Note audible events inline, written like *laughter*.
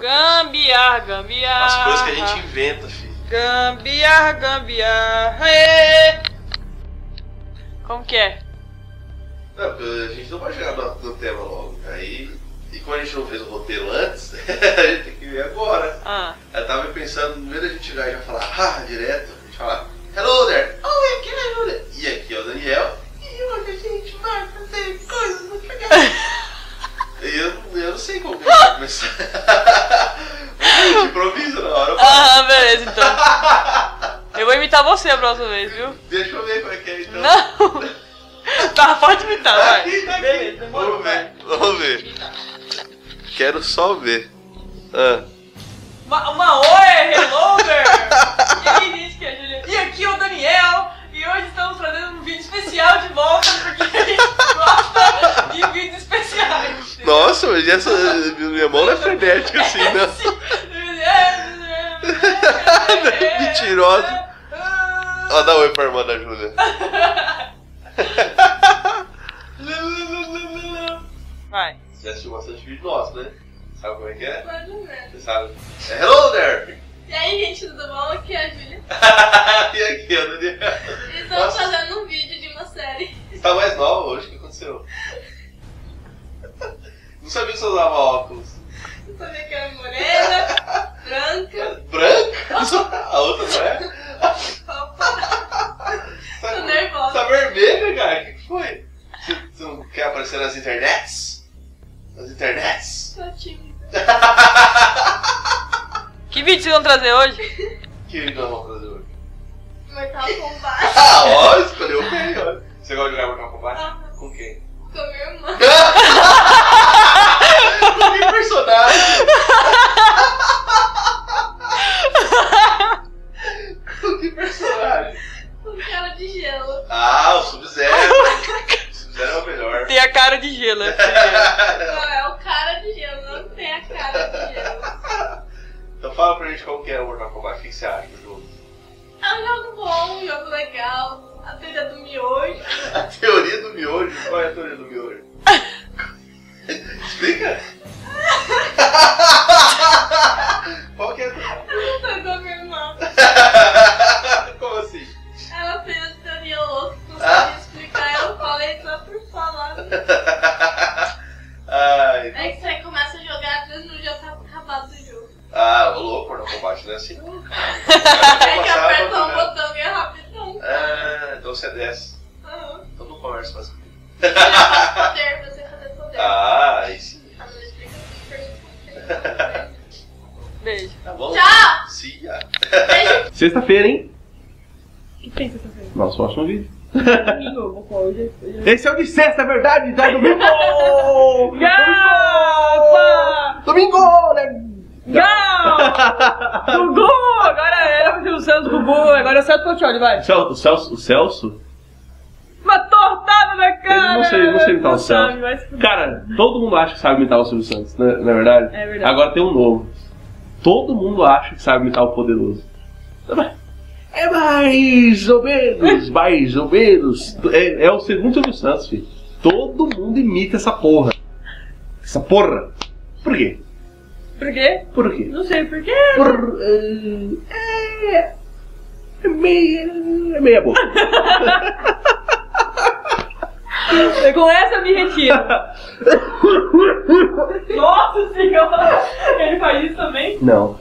Gambiarra, gambiarra. As coisas que a gente inventa, filho. Gambiarra. Ê! Como que é? Não, porque a gente não vai chegar no, no tema logo. Aí, e como a gente não fez o roteiro antes, *laughs* a gente tem que ver agora. Ah. Eu tava pensando, no meio da gente chegar e já falar, ah, direto, a gente falar, hello there, oh, aqui é o Júlia. E aqui é o Daniel. E hoje a gente vai fazer coisas muito legais. E eu, eu não sei como que a gente vai começar. Mas a gente improvisa na hora. Ah, beleza, então. Eu vou imitar você a próxima vez, viu? Deixa eu ver como é que é então. Não! *laughs* Tá, pode imitar, vai. aqui, tá aqui. Beleza, demorou, Vamos ver, vamos ver. Quero só ver. Ah. Uma, uma oi, hello there! E aí, gente, que é a Julia. E aqui é o Daniel. E hoje estamos trazendo um vídeo especial de volta, porque a gente gosta de vídeos especiais. Nossa, mas essa minha mão não é frenética assim, *laughs* né? *laughs* Mentirosa. Ó, dá oi pra irmã da Júlia. Vai. Você assistiu bastante vídeo nosso, né? Sabe como é que é? Mais ou menos. Você sabe? É hello there! E aí, gente, tudo bom? Aqui é a Júlia. *laughs* e aqui, ó, Daniel. E estamos Nossa. fazendo um vídeo de uma série. Você tá mais nova hoje, o que aconteceu? *laughs* Não sabia que você usava óculos. Eu sabia que era morena, branca. Branca? A outra não é? Opa, Tá, tô nervosa. tá vermelha, cara? O que que foi? Você, você não quer aparecer nas internets? Nas internets? Tô tímida. *laughs* Que vídeo vocês vão trazer hoje? Que vídeo nós vamos fazer hoje? Mortal Kombat. *laughs* Ah, ó, escolheu bem, ó. Você gosta de jogar Mortal Kombat? Ah, Com quem? com a minha irmã. *laughs* gelo. é Não, é o cara de gelo, não tem a cara de gelo. Então fala pra gente como que é o Mortal Kombat, o que que você acha do jogo? É um jogo bom, um jogo legal. A trilha do miojo. *laughs* Mortal Kombat não é assim. *laughs* É que aperta um botão e é rapidão. Ah, então você desce. Aham. Então não conversa mais comigo. Você poder, você fazer poder. Ah, aí sim. Ah, não explica. Beijo. Tá bom? Tchau! Sim, ah. Beijo. *laughs* Sexta-feira, hein? O que tem sexta-feira? Nosso próximo vídeo. Domingo, eu vou falar hoje. hoje- Esse é o de sexta, é verdade? É *laughs* domingo! Gapa! Domingo! né? Gal! *laughs* Gugu! Agora era o Santos Gugu, agora é o Celso Portioli, vai. O Celso, o Celso, o Celso? Uma tortada na cara! Eu não sei, não sei imitar o sabe, Celso. fuder. Cara, todo mundo acha que sabe imitar o Silvio Santos, né? não é verdade? É verdade. Agora tem um novo. Todo mundo acha que sabe imitar o Poderoso. É mais ou menos, *laughs* mais ou menos. É, é o segundo Silvio Santos, filho. Todo mundo imita essa porra. Essa porra. Por quê? Por quê? Por quê? Não sei por quê. Por. eh, é. É meia. É meia boca. *laughs* Com essa eu me retiro. *laughs* Nossa senhora! Ele faz isso também? Não.